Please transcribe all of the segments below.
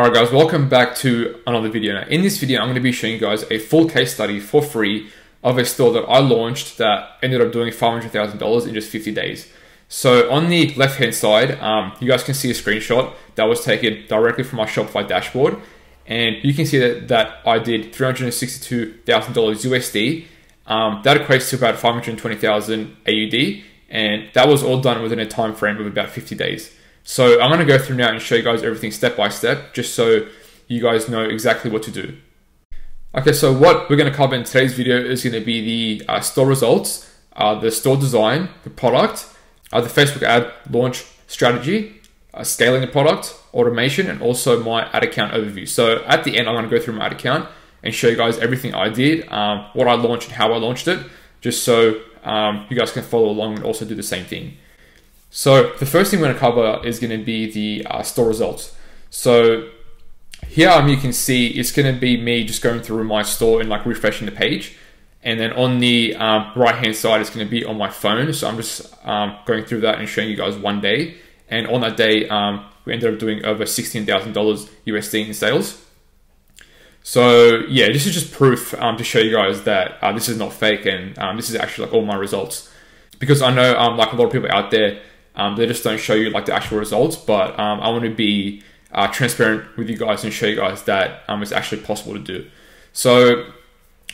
Alright guys, welcome back to another video. Now in this video, I'm going to be showing you guys a full case study for free of a store that I launched that ended up doing $500,000 in just 50 days. So on the left hand side, um, you guys can see a screenshot that was taken directly from my Shopify dashboard. And you can see that, that I did $362,000 USD. Um, that equates to about 520,000 AUD. And that was all done within a time frame of about 50 days. So I'm going to go through now and show you guys everything step by step, just so you guys know exactly what to do. Okay, so what we're going to cover in today's video is going to be the uh, store results, uh, the store design, the product, uh, the Facebook ad launch strategy, uh, scaling the product, automation, and also my ad account overview. So at the end, I'm going to go through my ad account and show you guys everything I did, um, what I launched and how I launched it, just so um, you guys can follow along and also do the same thing. So the first thing we're going to cover is going to be the uh, store results. So here um, you can see it's going to be me just going through my store and like refreshing the page. And then on the um, right hand side, it's going to be on my phone. So I'm just um, going through that and showing you guys one day. And on that day, um, we ended up doing over $16,000 USD in sales. So yeah, this is just proof um, to show you guys that uh, this is not fake and um, this is actually like all my results. Because I know like a lot of people out there, um, they just don't show you like the actual results, but um, I want to be uh, transparent with you guys and show you guys that um, it's actually possible to do. So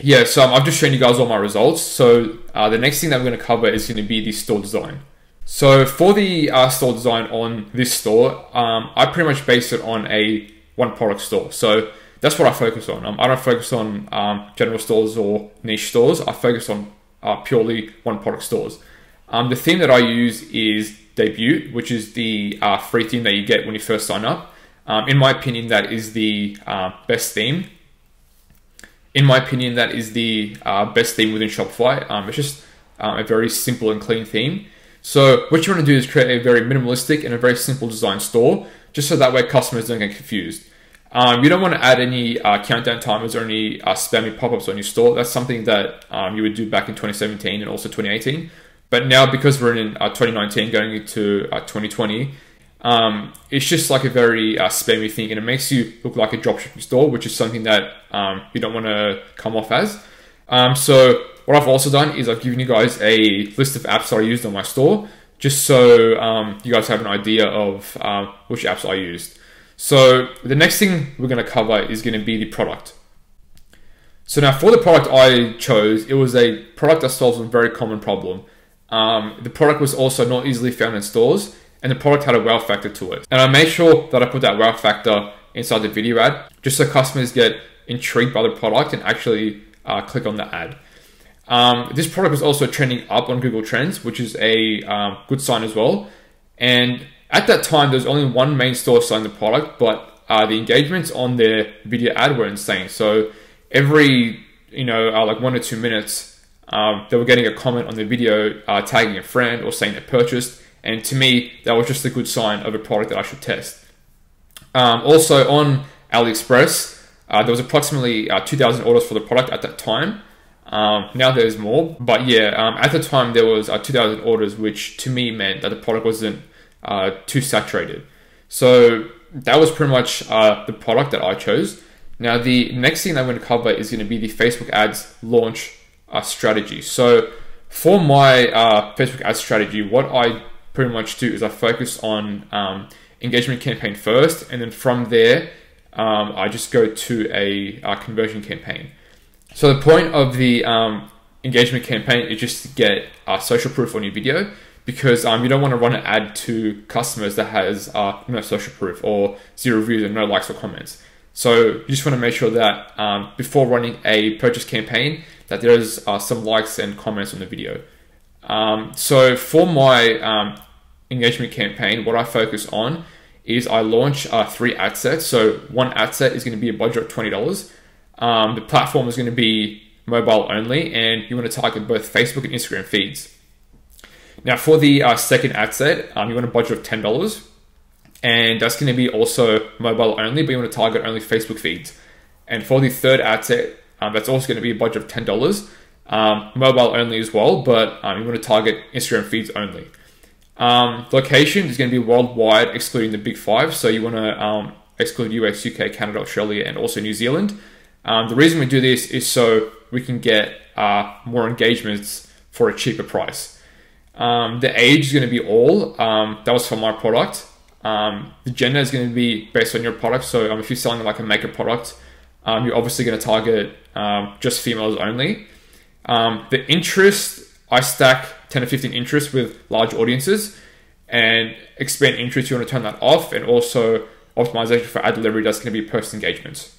yeah, so I've just shown you guys all my results. So uh, the next thing that we're going to cover is going to be the store design. So for the uh, store design on this store, um, I pretty much base it on a one product store. So that's what I focus on. Um, I don't focus on um, general stores or niche stores. I focus on uh, purely one product stores. Um, the theme that I use is Debut, which is the uh, free theme that you get when you first sign up. Um, in my opinion, that is the uh, best theme. In my opinion, that is the uh, best theme within Shopify. Um, it's just um, a very simple and clean theme. So what you want to do is create a very minimalistic and a very simple design store, just so that way customers don't get confused. Um, you don't want to add any uh, countdown timers or any uh, spammy pop-ups on your store. That's something that um, you would do back in 2017 and also 2018. But now, because we're in uh, 2019 going into uh, 2020, um, it's just like a very uh, spammy thing and it makes you look like a dropshipping store, which is something that um, you don't want to come off as. Um, so, what I've also done is I've given you guys a list of apps that I used on my store, just so um, you guys have an idea of uh, which apps I used. So, the next thing we're going to cover is going to be the product. So, now for the product I chose, it was a product that solves a very common problem. Um, the product was also not easily found in stores, and the product had a wow factor to it. And I made sure that I put that wow factor inside the video ad, just so customers get intrigued by the product and actually uh, click on the ad. Um, this product was also trending up on Google Trends, which is a um, good sign as well. And at that time, there was only one main store selling the product, but uh, the engagements on their video ad were insane. So every you know uh, like one or two minutes, um, they were getting a comment on the video uh, tagging a friend or saying they purchased. And to me, that was just a good sign of a product that I should test. Um, also on AliExpress, uh, there was approximately uh, 2,000 orders for the product at that time. Um, now there's more, but yeah, um, at the time there was uh, 2,000 orders, which to me meant that the product wasn't uh, too saturated. So that was pretty much uh, the product that I chose. Now the next thing that I'm going to cover is going to be the Facebook ads launch uh, strategy. So for my uh, Facebook ad strategy, what I pretty much do is I focus on um, engagement campaign first, and then from there, um, I just go to a, a, conversion campaign. So the point of the um, engagement campaign is just to get uh, social proof on your video because um, you don't want to run an ad to customers that has uh, no social proof or zero views and no likes or comments. So you just want to make sure that um, before running a purchase campaign, that there's uh, some likes and comments on the video. Um, so for my um, engagement campaign, what I focus on is I launch uh, three ad sets. So one ad set is going to be a budget of twenty dollars. Um, the platform is going to be mobile only, and you want to target both Facebook and Instagram feeds. Now for the uh, second ad set, um, you want a budget of ten dollars and that's going to be also mobile only, but you want to target only Facebook feeds. And for the third ad set, um, that's also going to be a budget of $10, um, mobile only as well, but um, you want to target Instagram feeds only. Um, location is going to be worldwide, excluding the big five. So you want to um, exclude US, UK, Canada, Australia, and also New Zealand. Um, the reason we do this is so we can get uh, more engagements for a cheaper price. The age is going to be all. That was for my product. The gender is going to be based on your product. So if you're selling like a makeup product, um, you're obviously going to target um, just females only. the interest, I stack 10 to 15 interests with large audiences and expand interest, you want to turn that off. And also optimization for ad delivery, that's going to be post engagements.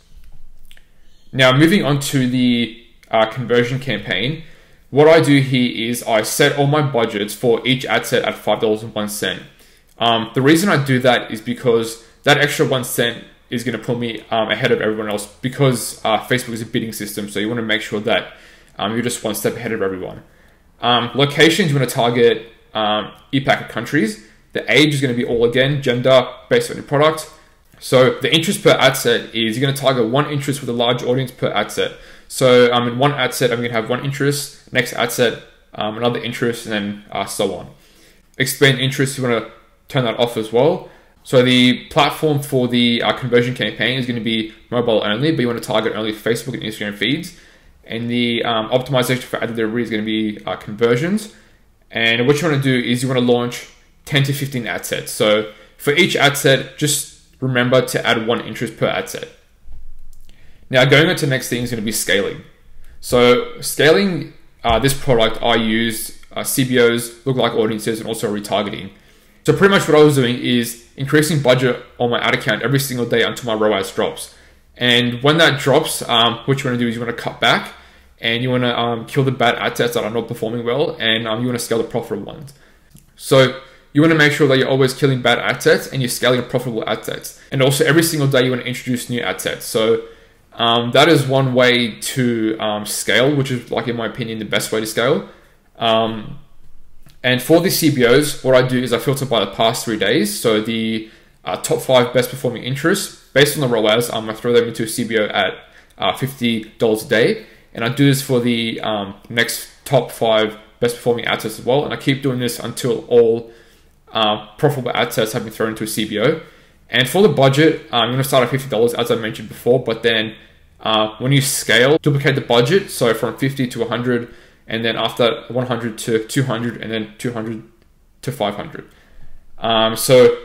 Now, moving on to the uh, conversion campaign, what I do here is I set all my budgets for each ad set at $5.01. Um, the reason I do that is because that extra one cent is going to put me um, ahead of everyone else because uh, Facebook is a bidding system. So you want to make sure that um, you're just one step ahead of everyone. Um, locations, you want to target um, ePacket countries. The age is going to be all again, gender based on your product. So the interest per ad set is you're going to target one interest with a large audience per ad set. So um, in one ad set, I'm going to have one interest, next ad set, um, another interest, and then uh, so on. Expand interest, you want to turn that off as well. So the platform for the uh, conversion campaign is going to be mobile only, but you want to target only Facebook and Instagram feeds. And the um, optimization for ad delivery is going to be uh, conversions. And what you want to do is you want to launch 10 to 15 ad sets. So for each ad set, just remember to add one interest per ad set. Now, going on to the next thing is going to be scaling. So, scaling uh, this product, I used uh, CBOs, lookalike audiences, and also retargeting. So, pretty much what I was doing is increasing budget on my ad account every single day until my ROAS drops. And when that drops, um, what you want to do is you want to cut back and you want to um, kill the bad ad sets that are not performing well, and um, you want to scale the profitable ones. So you want to make sure that you're always killing bad ad sets and you're scaling profitable ad sets. And also every single day you want to introduce new ad sets. So um, that is one way to um, scale, which is like in my opinion the best way to scale. And for the CBOs, what I do is I filter by the past three days. So the uh, top five best performing interests, based on the ROAS, I'm gonna throw them into a CBO at uh, $50 a day. And I do this for the um, next top five best performing ad sets as well. And I keep doing this until all uh, profitable assets have been thrown into a CBO. And for the budget, I'm going to start at $50 as I mentioned before, but then uh, when you scale, duplicate the budget. So from 50 to 100, and then after 100 to 200, and then 200 to 500. Um, so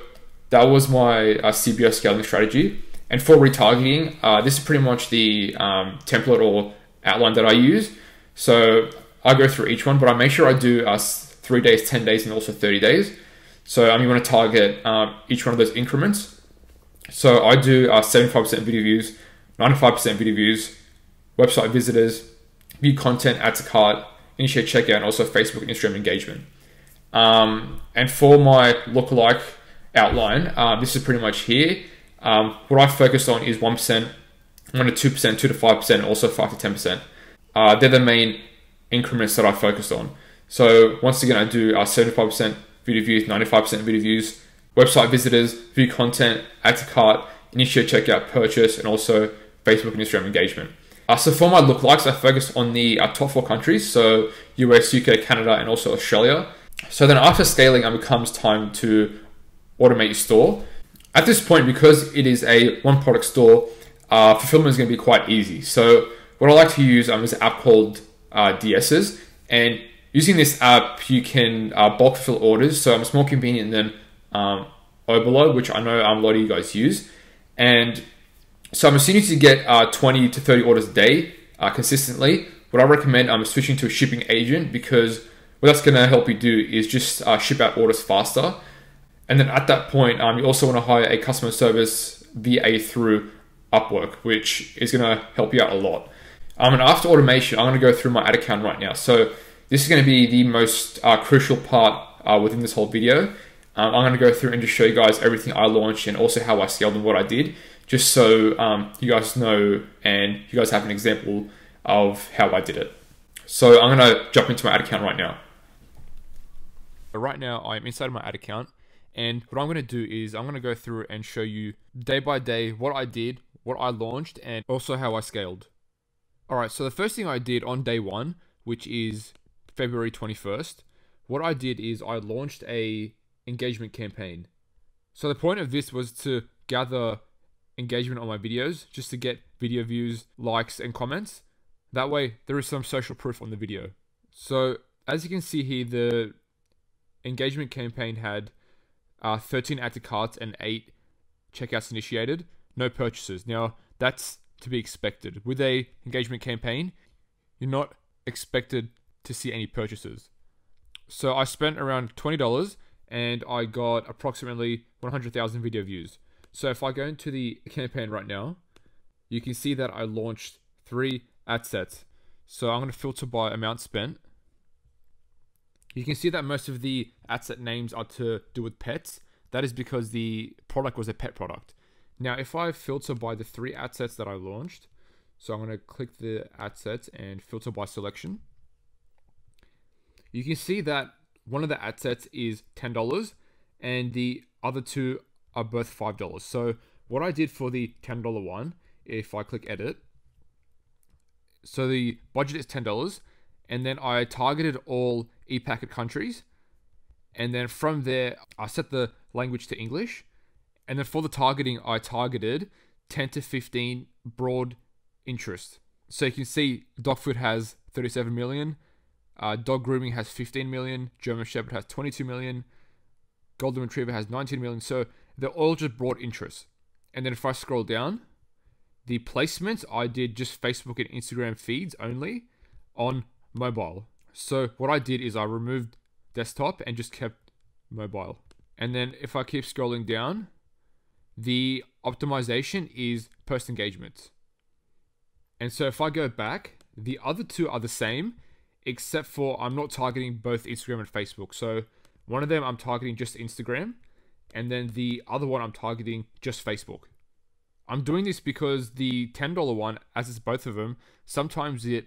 that was my uh, CBO scaling strategy. And for retargeting, uh, this is pretty much the um, template or outline that I use. So I go through each one, but I make sure I do uh, three days, 10 days, and also 30 days. So um, you want to target uh, each one of those increments. So I do 75% uh, video views, 95% video views, website visitors, view content, add to cart, initiate checkout, and also Facebook and Instagram engagement. Um, and for my lookalike outline, uh, this is pretty much here. Um, what I focused on is 1%, 1 to 2%, 2 to 5%, also 5 to 10%. Uh, they're the main increments that I focused on. So once again, I do uh, 75% video views, 95% video views, website visitors, view content, add to cart, initiate checkout, purchase, and also Facebook and Instagram engagement. Uh, so for my lookalikes, I focus on the uh, top four countries, so US, UK, Canada, and also Australia. So then after scaling, it becomes time to automate your store. At this point, because it is a one product store, uh, fulfillment is going to be quite easy. So what I like to use um, is an app called uh, DSers, and using this app, you can uh, bulk fulfill orders. So it's more convenient than um, Oberlo, which I know um, a lot of you guys use. And so I'm assuming to get uh, 20 to 30 orders a day uh, consistently. What I recommend I'm um, switching to a shipping agent because what that's going to help you do is just uh, ship out orders faster. And then at that point, um, you also want to hire a customer service VA through Upwork, which is going to help you out a lot. Um, and after automation, I'm going to go through my ad account right now. So this is going to be the most uh, crucial part uh, within this whole video. Um, I'm going to go through and just show you guys everything I launched and also how I scaled and what I did, just so um, you guys know and you guys have an example of how I did it. So I'm to jump into my ad account right now. Right now, I'm inside of my ad account, and what I'm to do is I'm to go through and show you day by day what I did, what I launched, and also how I scaled. Alright, so the first thing I did on day one, which is February 21st, what I did is I launched a engagement campaign. So the point of this was to gather engagement on my videos just to get video views, likes, and comments. That way, there is some social proof on the video. So, as you can see here, the engagement campaign had uh, 13 add to carts and 8 checkouts initiated, no purchases. Now, that's to be expected. With a engagement campaign, you're not expected to see any purchases. So I spent around $20 and I got approximately 100,000 video views. So if I go into the campaign right now, you can see that I launched three ad sets. So I'm going to filter by amount spent. You can see that most of the ad set names are to do with pets. That is because the product was a pet product. Now, if I filter by the three ad sets that I launched, so I'm going to click the ad sets and filter by selection. You can see that one of the ad sets is $10 and the other two are both $5. So what I did for the $10 one, if I click edit, so the budget is $10 and then I targeted all ePacket countries. And then from there, I set the language to English. And then for the targeting, I targeted 10 to 15 broad interest. So you can see dog food has 37 million, uh, dog grooming has 15 million, German Shepherd has 22 million, Golden Retriever has 19 million. So they're all just broad interest. And then if I scroll down, the placements I did just Facebook and Instagram feeds only on mobile. So what I did is I removed desktop and just kept mobile. And then if I keep scrolling down, the optimization is post engagement. And so if I go back, the other two are the same, except for I'm not targeting both Instagram and Facebook. So one of them I'm targeting just Instagram, and then the other one I'm targeting just Facebook. I'm doing this because the $10 one, as it's both of them, sometimes it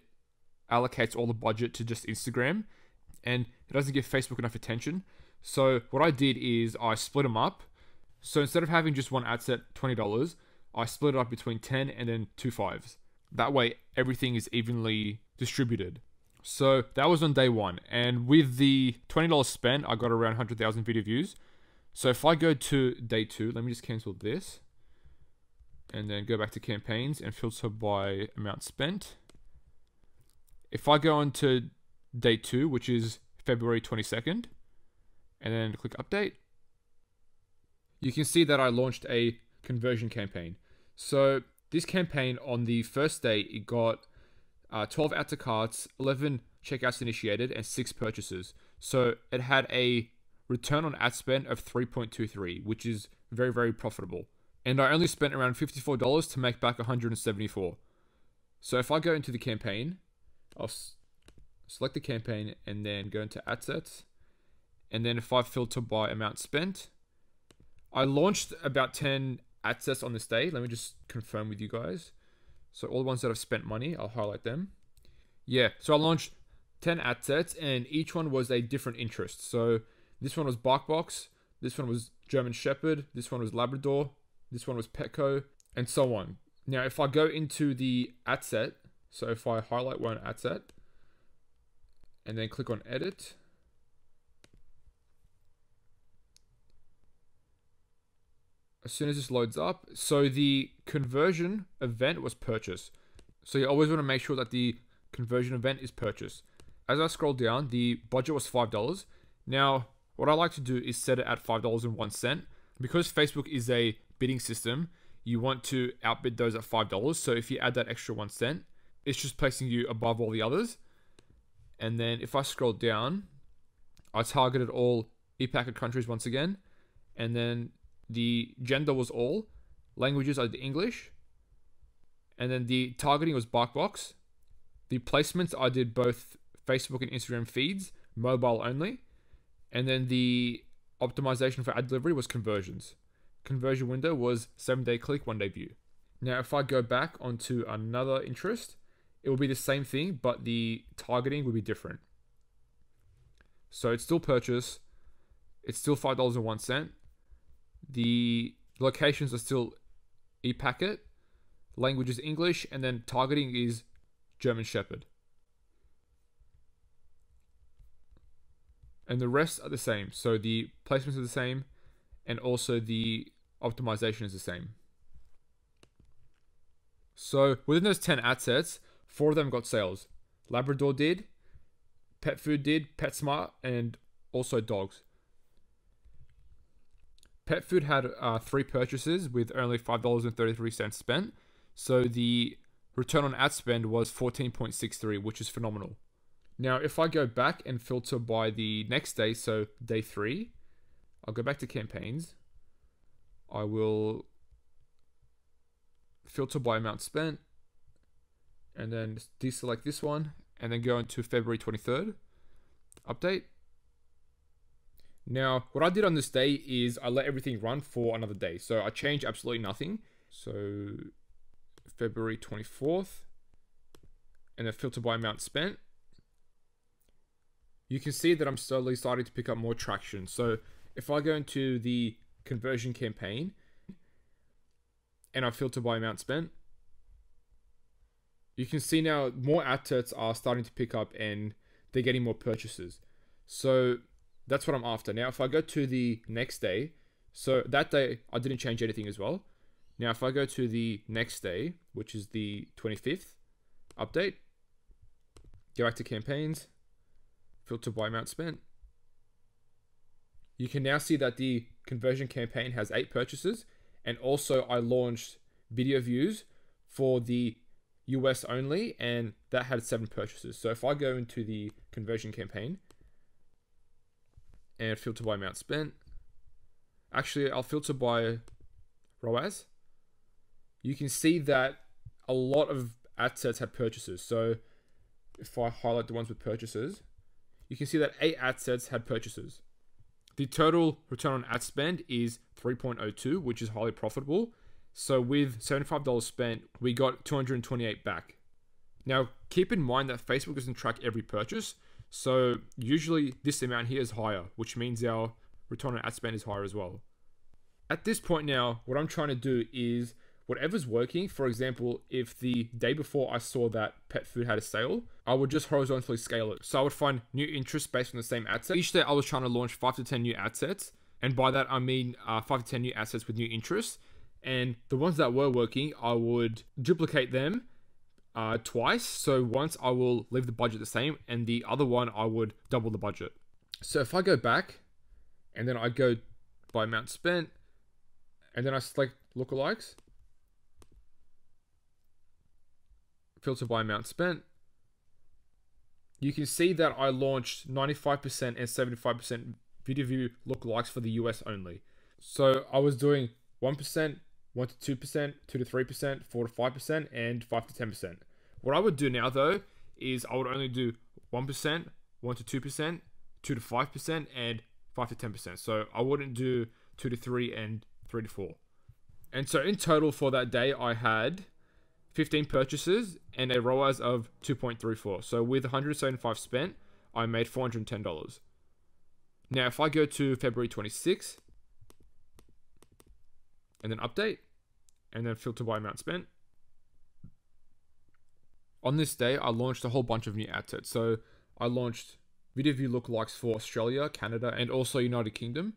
allocates all the budget to just Instagram and it doesn't give Facebook enough attention. So what I did is I split them up. So instead of having just one ad set, $20, I split it up between 10 and then two fives. That way everything is evenly distributed. So that was on day one. And with the $20 spent, I got around 100,000 video views. So if I go to day two, let me just cancel this and then go back to campaigns and filter by amount spent. If I go on to day two, which is February 22nd, and then click update, you can see that I launched a conversion campaign. So this campaign on the first day, it got uh, 12 add to carts, 11 checkouts initiated, and 6 purchases. So it had a return on ad spend of 3.23, which is very, very profitable. And I only spent around $54 to make back 174. So if I go into the campaign I'll select the campaign and then go into ad sets. And then if I filter by amount spent, I launched about 10 ad sets on this day. Let me just confirm with you guys. So all the ones that I've spent money, I'll highlight them. Yeah, so I launched 10 ad sets and each one was a different interest. So this one was BarkBox, this one was German Shepherd, this one was Labrador, this one was Petco, and so on. Now, if I go into the ad set, so if I highlight one ad set and then click on edit, as soon as this loads up, so the conversion event was purchase. So you always want to make sure that the conversion event is purchase. As I scroll down, the budget was $5. Now, what I like to do is set it at $5.01. Because Facebook is a bidding system, you want to outbid those at $5. So if you add that extra one cent, it's just placing you above all the others. And then if I scroll down, I targeted all ePacket countries once again. And then the gender was all. Languages are the English. And then the targeting was BarkBox. The placements I did both Facebook and Instagram feeds, mobile only. And then the optimization for ad delivery was conversions. Conversion window was seven day click, one day view. Now, if I go back onto another interest, it will be the same thing, but the targeting will be different. So it's still purchase, it's still five dollars and one cent. The locations are still ePacket, language is English, and then targeting is German Shepherd. And the rest are the same. So the placements are the same, and also the optimization is the same. So within those 10 ad sets, four of them got sales. Labrador did, Pet Food did, PetSmart, and also dogs. Pet Food had uh, three purchases with only $5.33 spent. So the return on ad spend was 14.63, which is phenomenal. Now, if I go back and filter by the next day, so day three, I'll go back to campaigns. I will filter by amount spent and then deselect this one and then go into February 23rd update. Now, what I did on this day is I let everything run for another day. So I changed absolutely nothing. So February 24th and then filter by amount spent. You can see that I'm slowly starting to pick up more traction. So if I go into the conversion campaign and I filter by amount spent, you can see now more ad sets are starting to pick up and they're getting more purchases. So that's what I'm after. Now, if I go to the next day, so that day I didn't change anything as well. Now, if I go to the next day, which is the 25th update, go back to campaigns, filter by amount spent. You can now see that the conversion campaign has eight purchases, and also I launched video views for the US only, and that had seven purchases. So if I go into the conversion campaign and filter by amount spent, actually, I'll filter by ROAS. You can see that a lot of ad sets purchases. So if I highlight the ones with purchases, you can see that eight ad sets had purchases. The total return on ad spend is 3.02, which is highly profitable. So with $75 spent, we got 228 back. Now, keep in mind that Facebook doesn't track every purchase, so usually this amount here is higher, which means our return on ad spend is higher as well. At this point now, what I'm trying to do is whatever's working, for example, if the day before I saw that pet food had a sale, I would just horizontally scale it. So I would find new interest based on the same ad set. Each day I was trying to launch 5 to 10 new ad sets, and by that I mean uh, 5 to 10 new assets with new interests and the ones that were working, I would duplicate them uh, twice. So once I will leave the budget the same, and the other one I would double the budget. So if I go back, and then I go by amount spent, and then I select lookalikes, filter by amount spent, you can see that I launched 95% and 75% video view lookalikes for the US only. So I was doing 1%, 1 to 2%, 2 to 3%, 4 to 5%, and 5 to 10%. What I would do now though is I would only do 1%, 1 to 2%, 2 to 5%, and 5 to 10%. So I wouldn't do 2 to 3 and 3 to 4. And so in total for that day, I had 15 purchases and a ROAS of 2.34. So with 175 spent, I made $410. Now, if I go to February 26th, and then update, and then filter by amount spent. On this day, I launched a whole bunch of new ad sets. So I launched video view lookalikes for Australia, Canada, and also United Kingdom.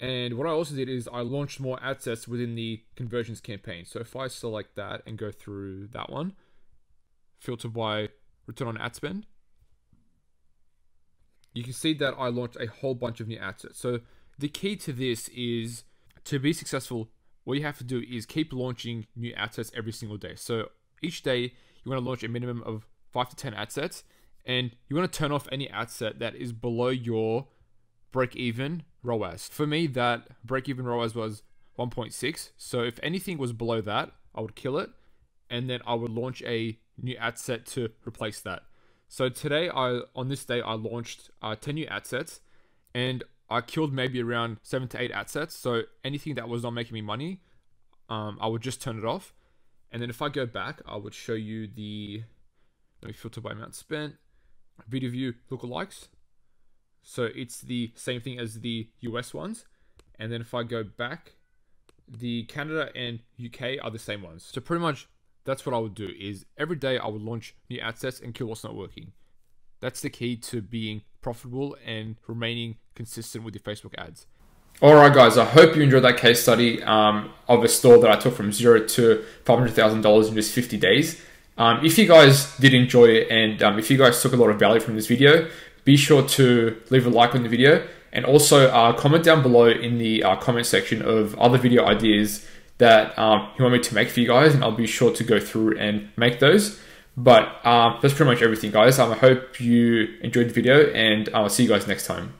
And what I also did is I launched more ad sets within the conversions campaign. So if I select that and go through that one, filter by return on ad spend, you can see that I launched a whole bunch of new ad sets. So the key to this is to be successful what you have to do is keep launching new ad sets every single day. So each day you want to launch a minimum of five to 10 ad sets and you want to turn off any ad set that is below your break even ROAS. For me, that break even ROAS was 1.6. So if anything was below that, I would kill it and then I would launch a new ad set to replace that. So today, I on this day, I launched uh, 10 new ad sets and I killed maybe around seven to eight ad sets. So anything that was not making me money, um, I would just turn it off. And then if I go back, I would show you the, let me filter by amount spent, video view lookalikes. So it's the same thing as the US ones. And then if I go back, the Canada and UK are the same ones. So pretty much that's what I would do is every day I would launch new ad sets and kill what's not working. That's the key to being profitable and remaining consistent with your Facebook ads. Alright guys, I hope you enjoyed that case study um, of a store that I took from zero to $500,000 in just 50 days. Um, if you guys did enjoy it and um, if you guys took a lot of value from this video, be sure to leave a like on the video and also uh, comment down below in the uh, comment section of other video ideas that um, you want me to make for you guys and I'll be sure to go through and make those. But uh, that's pretty much everything guys. Um, I hope you enjoyed the video and I'll see you guys next time.